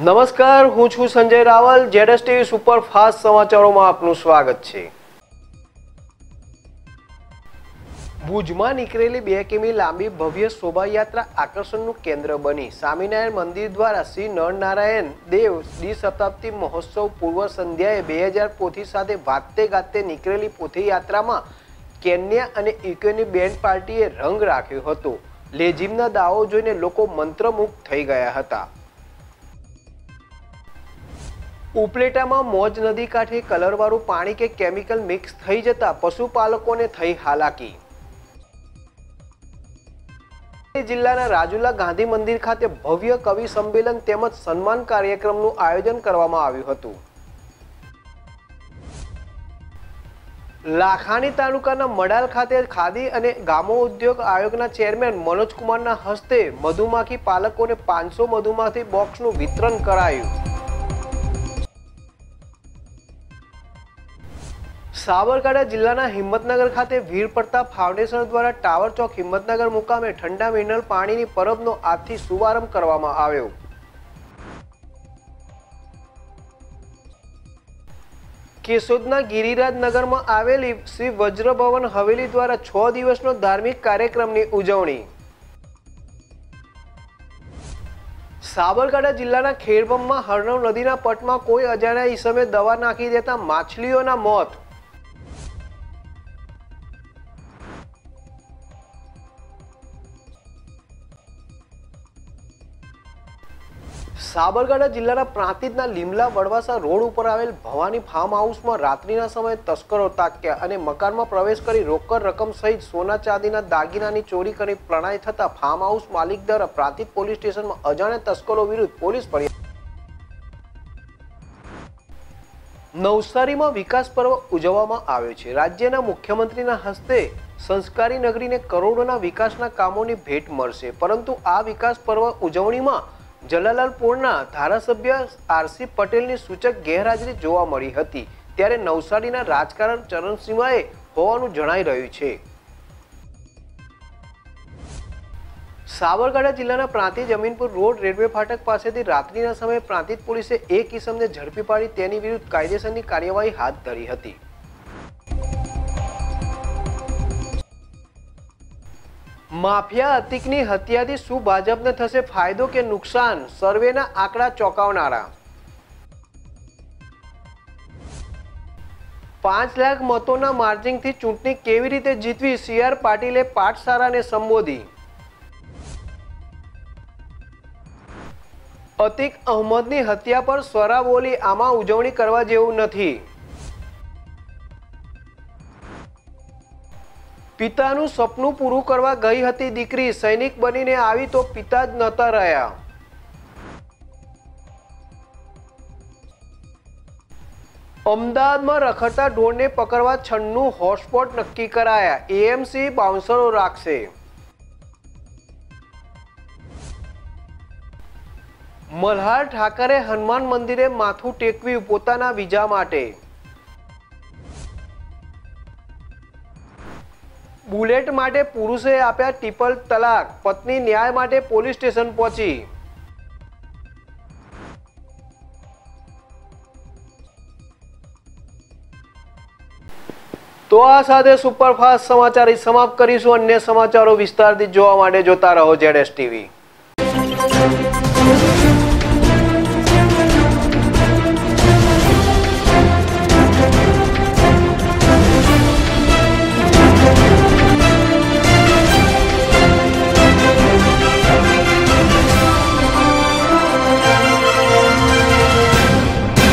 નમસ્કાર હું છું Sanjay Raval ZS TV super fast સમાચારોમાં આપનું સ્વાગત છે. ભુજમાં નીકળેલી બે કિમી લાંબી ભવ્ય શોભાયાત્રા આકર્ષણનું કેન્દ્ર બની. સ્વામિનારાયણ મંદિર દ્વારા શ્રી નરનારાયણ દેવ દ્વિશતાબ્દી મહોત્સવ પૂર્વ સંધ્યાએ બે હજાર પોથી સાથે વાતે ગાતે નીકળેલી પોથી યાત્રામાં કેન્યા અને યુકેની બેન્ડ પાર્ટીએ રંગ રાખ્યો હતો. લેઝિમના દાવો જોઈને લોકો મંત્રમુગ્ધ થઈ ગયા હતા. ઉપલેટામાં મોજ નદી કાંઠે કલરવાળું પાણી કે કેમિકલ મિક્સ થઈ જતા પશુપાલકોને થઈ હાલાકી. જિલ્લાના રાજુલા ગાંધી મંદિર ખાતે ભવ્ય કવિ સંમેલન તેમજ સન્માન કાર્યક્રમનું આયોજન કરવામાં આવ્યું હતું. લાખાણી તાલુકાના મડાલ ખાતે ખાદી અને ગામો ઉદ્યોગ આયોગના ચેરમેન મનોજ કુમારના હસ્તે મધુમાખી પાલકોને પાંચસો મધુમાખી બોક્સનું વિતરણ કરાયું. સાબરકાંઠા જિલ્લાના હિંમતનગર ખાતે વીર પ્રતાપ ફાઉન્ડેશન દ્વારા ટાવર ચોક હિંમતનગર મુકામે ઠંડા મિનરલ પાણીની પરબનો આજથી શુભારંભ કરવામાં આવ્યો. કેશોદના ગિરિરાજનગરમાં આવેલી શ્રી વજ્રભવન હવેલી દ્વારા છ દિવસનો ધાર્મિક કાર્યક્રમની ઉજવણી. સાબરકાંઠા જિલ્લાના ખેડબમમાં હરણવ નદીના પટમાં કોઈ અજાણ્યા ઈસમે દવા નાખી દેતા માછલીઓના મોત. સાબરકાંઠા જિલ્લાના પ્રાંતિજના લીમલા વડવાસા રોડ ઉપર આવેલ ભવાની ફાર્મ હાઉસમાં રાત્રિના સમયે તસ્કરો તાક્યા અને મકાનમાં પ્રવેશ કરી રોકડ રકમ સહિત સોના ચાંદીના દાગીનાની ચોરી કરી પ્રણાય થતા ફાર્મ હાઉસ માલિક દ્વારા પ્રાંતિજ પોલીસ સ્ટેશનમાં અજાણ્યા તસ્કરો વિરુદ્ધ પોલીસ ફરિયાદ નવસારીમાં વિકાસ પર્વ ઉજવવામાં આવ્યો છે. રાજ્યના મુખ્યમંત્રીના હસ્તે સંસ્કારી નગરીને કરોડોના વિકાસના કામોની ભેટ મળશે. પરંતુ આ વિકાસ પર્વ ઉજવણીમાં જલાલાલપુરના ધારાસભ્ય આરસી પટેલની સૂચક ગેરહાજરી જોવા મળી હતી, ત્યારે નવસારીના રાજકારણ ચરણસીમાએ હોવાનું જણાઈ રહ્યું છે. સાબરકાંઠા જિલ્લાના પ્રાંતિજ જમીનપુર રોડ રેલવે ફાટક પાસેથી રાત્રિના સમયે પ્રાંતિજ પોલીસે એક કિસમને ઝડપી પાડી તેની વિરુદ્ધ કાયદેસરની કાર્યવાહી હાથ ધરી હતી. માફિયા અતિકની હત્યાથી શું ભાજપને થશે ફાયદો કે નુકસાન? સર્વેના આંકડા ચોંકાવનારા. પાંચ લાખ મતોના માર્જિંગથી ચૂંટણી કેવી રીતે જીતવી? સી આર પાટીલે પાઠશાળાને સંબોધી. અતિક અહમદની હત્યા પર સ્વરા બોલી આમાં ઉજવણી કરવા જેવું નથી. પિતાનું સપનું પૂરું કરવા ગઈ હતી દીકરી. સૈનિક બનીને આવી તો પિતા જ નતા રહ્યા. અમદાવાદમાં રખડતા ઢોરને પકડવા છન્નું હોટસ્પોટ નક્કી કરાયા. એએમસી બાઉન્સરો રાખશે. મલ્હાર ઠાકરે હનુમાન મંદિરે માથું ટેકવ્યું પોતાના બીજા માટે. બુલેટ માટે પુરુષે આપ્યા ટ્રિપલ તલાક. પત્ની ન્યાય માટે પોલીસ સ્ટેશન પહોંચી. તો આ સાથે સુપરફાસ્ટ સમાચાર સમાપ્ત કરીશું. અન્ય સમાચારો વિસ્તારથી જોવા માટે જોતા રહો જેડએસ ટીવી.